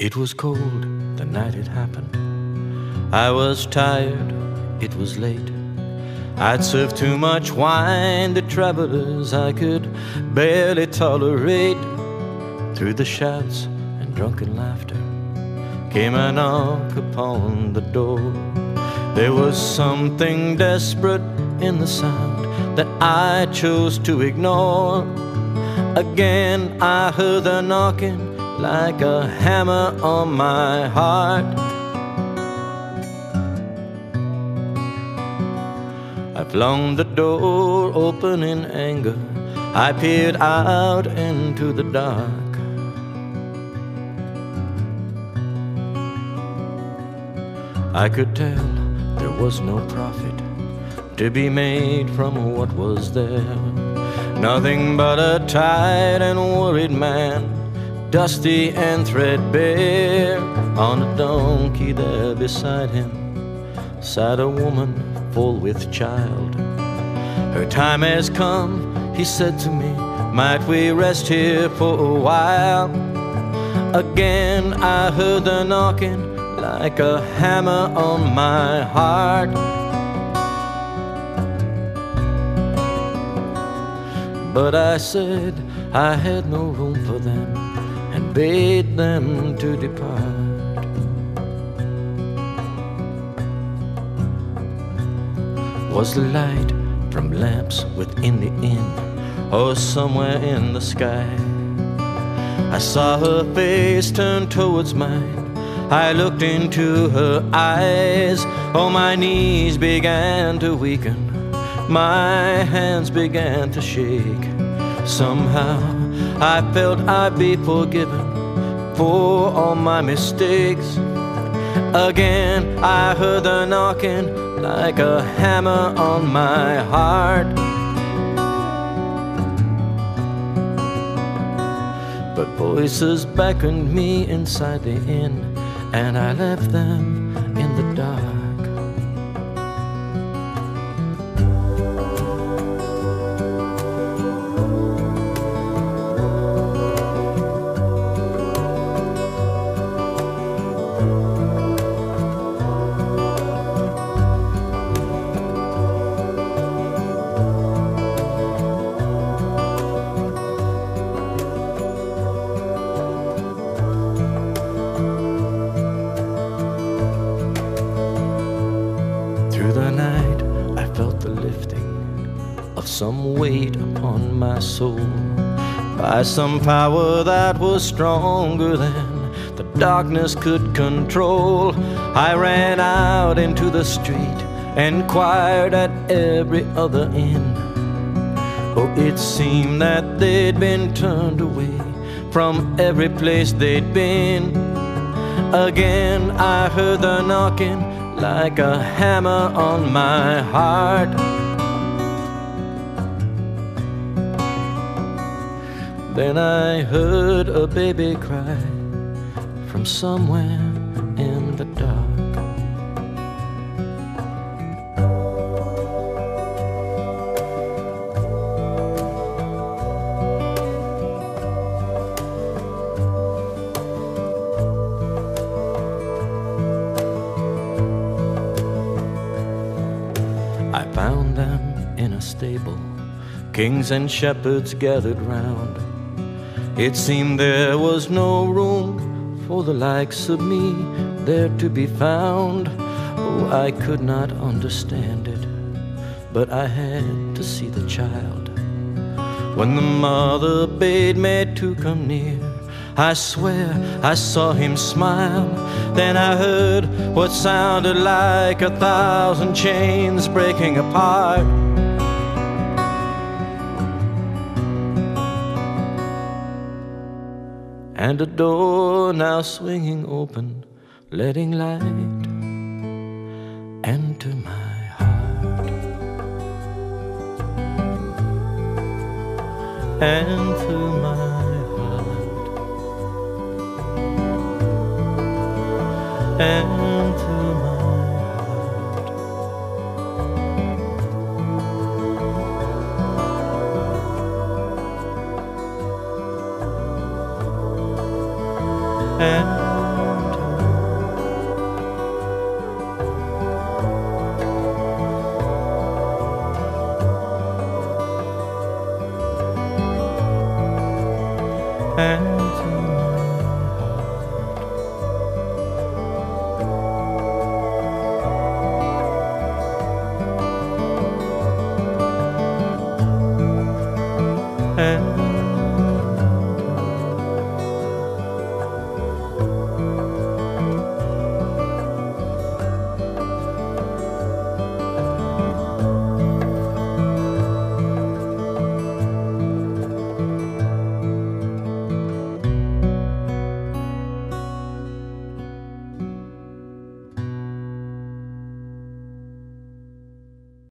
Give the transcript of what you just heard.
It was cold the night it happened. I was tired, it was late. I'd served too much wine to travelers I could barely tolerate. Through the shouts and drunken laughter came a knock upon the door. There was something desperate in the sound that I chose to ignore. Again, I heard the knocking like a hammer on my heart. I flung the door open in anger. I peered out into the dark. I could tell there was no profit to be made from what was there. Nothing but a tired and worried man dusty and threadbare. On a donkey there beside him sat a woman full with child. Her time has come, he said to me. Might we rest here for a while? Again I heard the knocking like a hammer on my heart. But I said I had no room for them bade them to depart. Was the light from lamps within the inn or somewhere in the sky? I saw her face turn towards mine. I looked into her eyes. Oh, my knees began to weaken. My hands began to shake. Somehow I felt I'd be forgiven for all my mistakes. Again, I heard the knocking like a hammer on my heart. But voices beckoned me inside the inn, and I left them soul by some power that was stronger than the darkness could control. I ran out into the street, and inquired at every other inn. Oh, it seemed that they'd been turned away from every place they'd been. Again, I heard the knocking like a hammer on my heart. Then I heard a baby cry from somewhere in the dark. I found them in a stable, kings and shepherds gathered round. It seemed there was no room for the likes of me there to be found. Oh, I could not understand it, but I had to see the child. When the mother bade me to come near, I swear I saw him smile. Then I heard what sounded like a thousand chains breaking apart. And a door now swinging open, letting light enter my heart. Enter my heart. Enter and and